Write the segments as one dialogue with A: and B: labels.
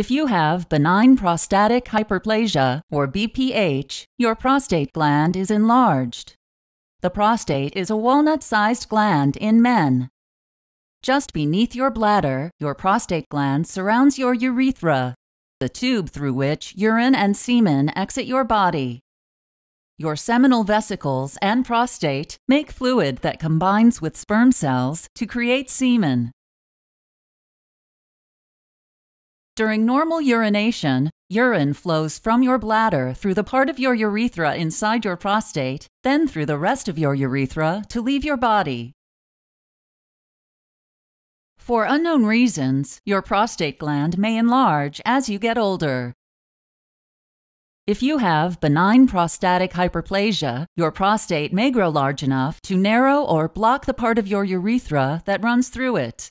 A: If you have benign prostatic hyperplasia, or BPH, your prostate gland is enlarged. The prostate is a walnut sized gland in men. Just beneath your bladder, your prostate gland surrounds your urethra, the tube through which urine and semen exit your body. Your seminal vesicles and prostate make fluid that combines with sperm cells to create semen. During normal urination, urine flows from your bladder through the part of your urethra inside your prostate, then through the rest of your urethra to leave your body. For unknown reasons, your prostate gland may enlarge as you get older. If you have benign prostatic hyperplasia, your prostate may grow large enough to narrow or block the part of your urethra that runs through it.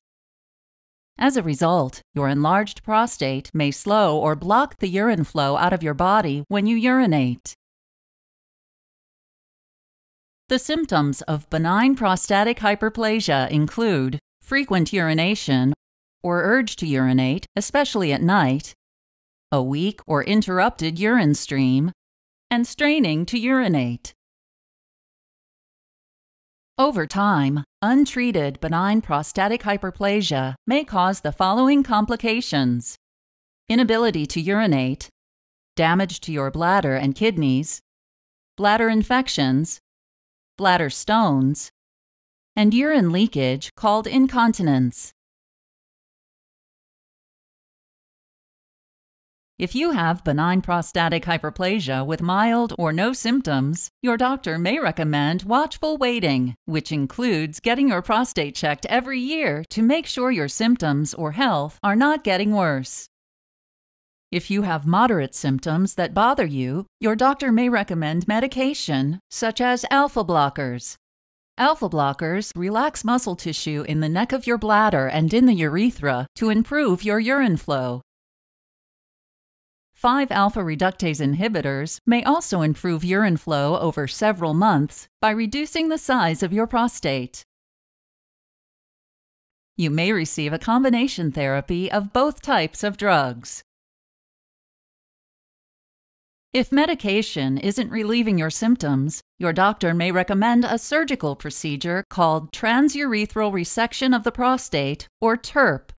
A: As a result, your enlarged prostate may slow or block the urine flow out of your body when you urinate. The symptoms of benign prostatic hyperplasia include frequent urination or urge to urinate, especially at night, a weak or interrupted urine stream, and straining to urinate. Over time, untreated benign prostatic hyperplasia may cause the following complications inability to urinate, damage to your bladder and kidneys, bladder infections, bladder stones, and urine leakage called incontinence. If you have benign prostatic hyperplasia with mild or no symptoms, your doctor may recommend watchful waiting, which includes getting your prostate checked every year to make sure your symptoms or health are not getting worse. If you have moderate symptoms that bother you, your doctor may recommend medication, such as alpha blockers. Alpha blockers relax muscle tissue in the neck of your bladder and in the urethra to improve your urine flow 5 alpha reductase inhibitors may also improve urine flow over several months by reducing the size of your prostate. You may receive a combination therapy of both types of drugs. If medication isn't relieving your symptoms, your doctor may recommend a surgical procedure called transurethral resection of the prostate, or TURP.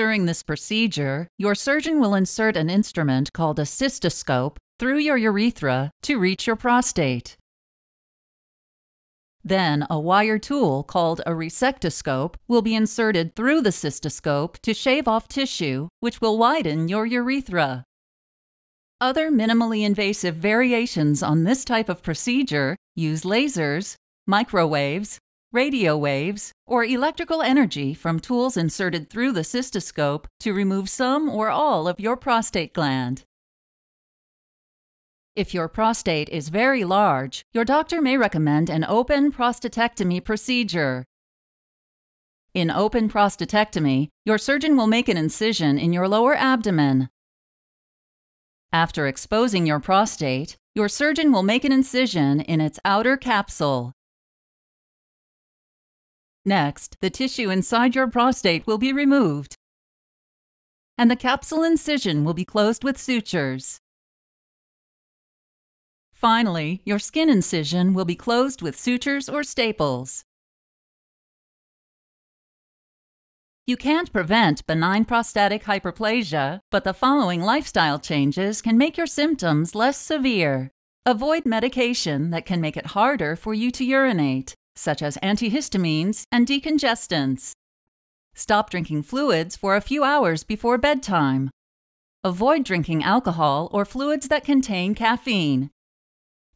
A: During this procedure, your surgeon will insert an instrument called a cystoscope through your urethra to reach your prostate. Then, a wire tool called a resectoscope will be inserted through the cystoscope to shave off tissue, which will widen your urethra. Other minimally invasive variations on this type of procedure use lasers, microwaves, radio waves, or electrical energy from tools inserted through the cystoscope to remove some or all of your prostate gland. If your prostate is very large, your doctor may recommend an open prostatectomy procedure. In open prostatectomy, your surgeon will make an incision in your lower abdomen. After exposing your prostate, your surgeon will make an incision in its outer capsule. Next, the tissue inside your prostate will be removed, and the capsule incision will be closed with sutures. Finally, your skin incision will be closed with sutures or staples. You can't prevent benign prostatic hyperplasia, but the following lifestyle changes can make your symptoms less severe. Avoid medication that can make it harder for you to urinate such as antihistamines and decongestants. Stop drinking fluids for a few hours before bedtime. Avoid drinking alcohol or fluids that contain caffeine.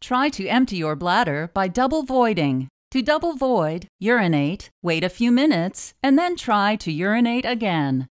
A: Try to empty your bladder by double voiding. To double void, urinate, wait a few minutes, and then try to urinate again.